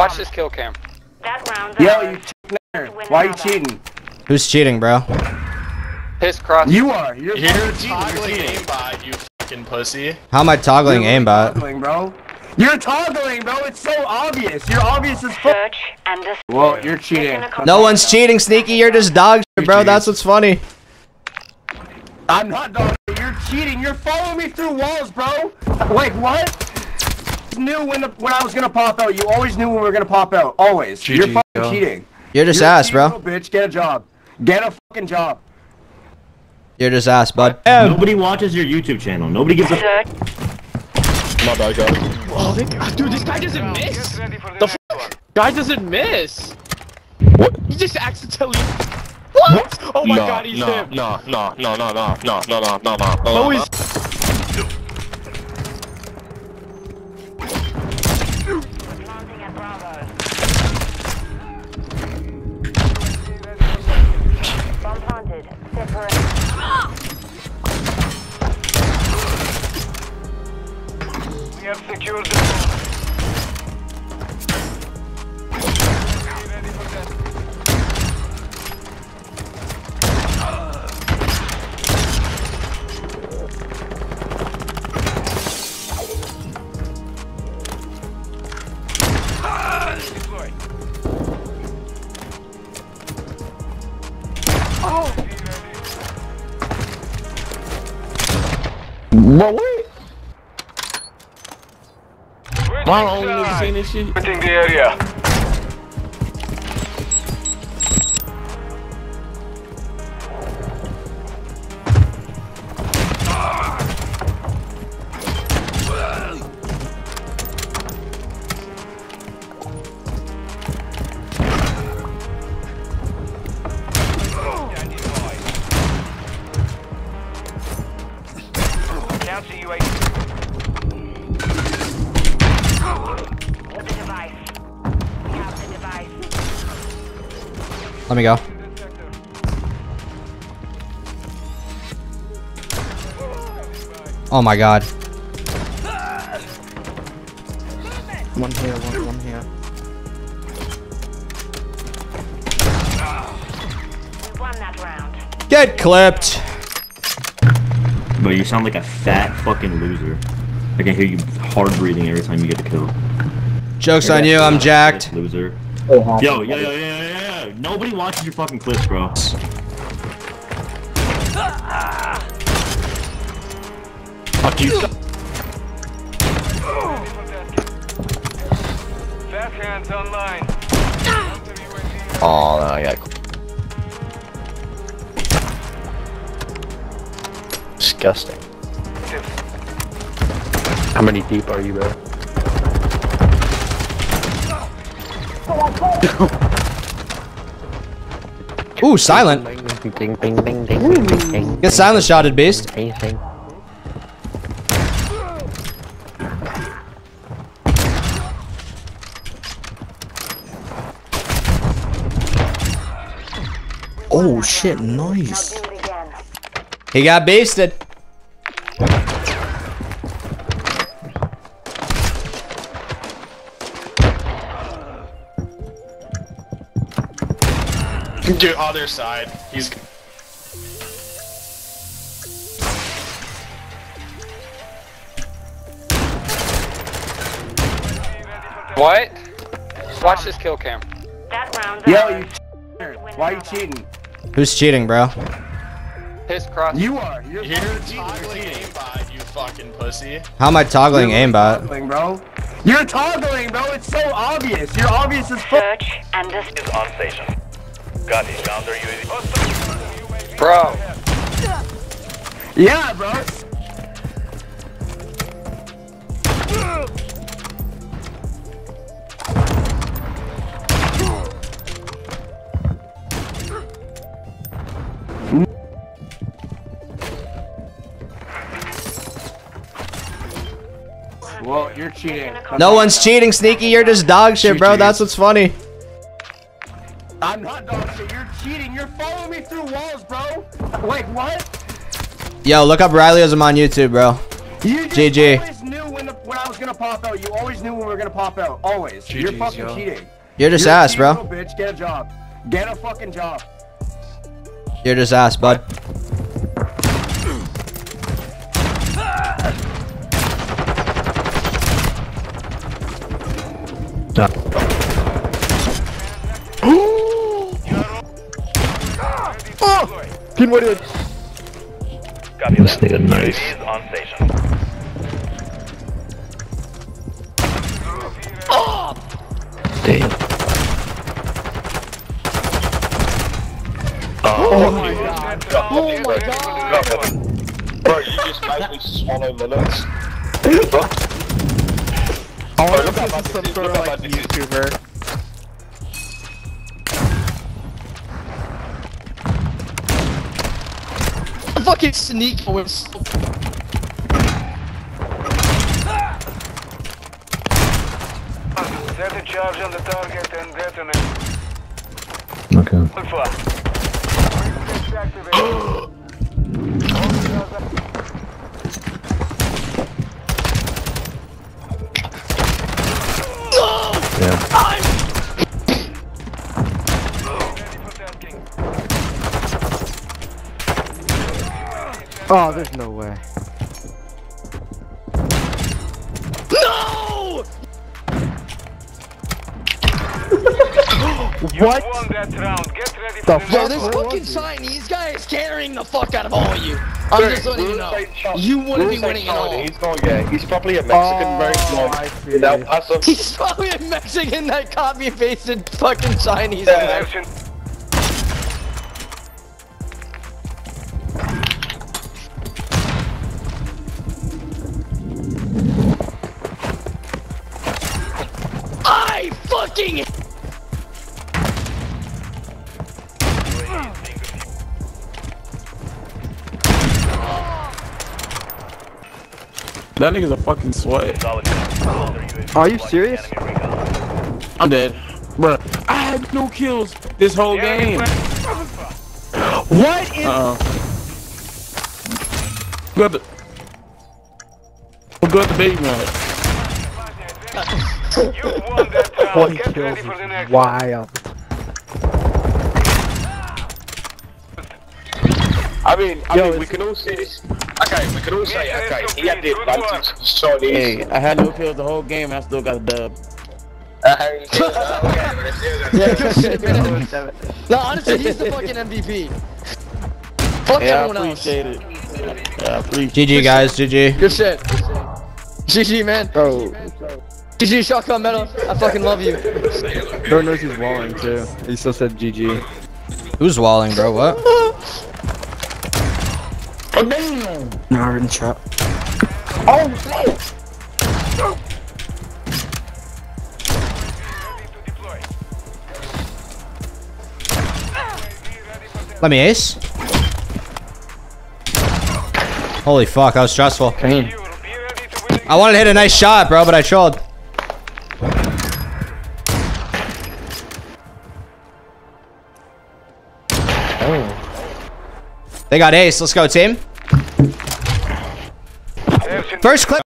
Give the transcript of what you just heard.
Watch this kill cam. That round. Yo, uh, you nerd. Why are you cheating? Who's cheating, bro? Piss cross. You are. You're, You're fucking cheating. You're toggling cheating. aimbot, you fucking pussy. How am I toggling You're aimbot? toggling, bro. You're toggling, bro. It's so obvious. You're obvious as fuck. Search and destroy. Well, you're cheating. No one's cheating, Sneaky. You're just dog shit, bro. That's what's funny. I'm not dog. You're cheating. You're following me through walls, bro. Wait, what? Knew when the, when I was gonna pop out. You always knew when we were gonna pop out. Always. You're fucking yo. cheating. You're just You're ass, cheating bro. Bitch, get a job. Get a fucking job. You're just ass, bud. Nobody watches your YouTube channel. Nobody gives a Search. My bad, guy. Oh, they, dude, this guy doesn't miss. The fuck? Guy doesn't miss. What? He just accidentally. What? Oh my no, god, he's no, him. no, no, no, no, no, no, no, no, no, no, no. Oh, Secure the Bro, i don't want to see this shit. Protecting the area. Let me go. Oh my god. One here, one, one here. We won that round. Get clipped. But you sound like a fat fucking loser. I can hear you hard breathing every time you get the kill. Joke's on you. I'm jacked. Loser. Yo, yo, yo, yo, yo, yo, yo. Nobody watches your fucking clips, bro. Fuck you. Fast hands online. Oh, no, I got. Disgusting. How many deep are you, bro? Ooh, silent. Get silent shotted, beast. Oh shit, nice. He got beasted. Dude, other side. He's. What? Watch this kill cam. That round. Yo, you nerd. Why are you cheating? Who's cheating, bro? Piss cross. You are. You're, You're fucking cheating. toggling You're cheating. aimbot, you fucking pussy. How am I toggling You're aimbot? toggling, bro. You're toggling, bro. It's so obvious. You're obvious as fuck. Search and destroy. Is on station. Got it. Counter UAV. Bro. Yeah, bro. Well, you're cheating. No one's cheating, Sneaky. You're just dog shit, bro. That's what's funny. I'm not dog shit. You're cheating. You're following me through walls, bro. Wait, what? Yo, look up Rileyizm on YouTube, bro. You GG. always knew when the when I was gonna pop out. You always knew when we were gonna pop out. Always. You're fucking yo. cheating. You're just You're ass, bro. Bitch, get a job. Get a fucking job. You're just ass, bud. Copy This that. nigga nice. On station. Damn. Oh, oh my god. Oh Bro, you just made me swallow bullets. Oh, look this at is my some disease, sort look of at my like. YouTuber. Fucking sneak was Set a charge on the target and detonate. Okay. Alpha. Oh, there's no way. No! What? won that round. Get ready for the, Yo, this fucking Chinese guy is carrying the fuck out of all of you. I'm just letting you know. You wouldn't be winning at all. He's not yeah, he's probably a Mexican oh, very Oh, I small. see. Now pass him. He's probably a Mexican that copy and pasted fucking Chinese. Yeah. That nigga's a fucking sweat. Solid Other UAV Are you serious? I'm dead. Bruh, I had no kills this whole game. What is Uh oh. Got the. Got the baby man. You won that round. Twenty Get kills ready for the next one. Wild. I mean, I Yo, mean, we can all see this. Okay, we can all say, okay, he had the advantage. He's Chinese. Hey, I had no kills the whole game. I still got a dub. Uh, how you doing? Okay, let's do that. Yeah, good shit, man. No, honestly, he's the fucking MVP. Fuck Yeah, I everyone else. appreciate it. Yeah, I appreciate GG, guys. GG. Good shit. GG, man. Bro, GG, shotgun metal. I fucking love you. Bro knows he's walling too. He still said GG. Who's walling, bro? What? Nah, we're in trap. Oh, Let me ace. Holy fuck, that was stressful. Be ready to win. I wanted to hit a nice shot, bro, but I trolled. Oh. They got ace. Let's go, team. First clip.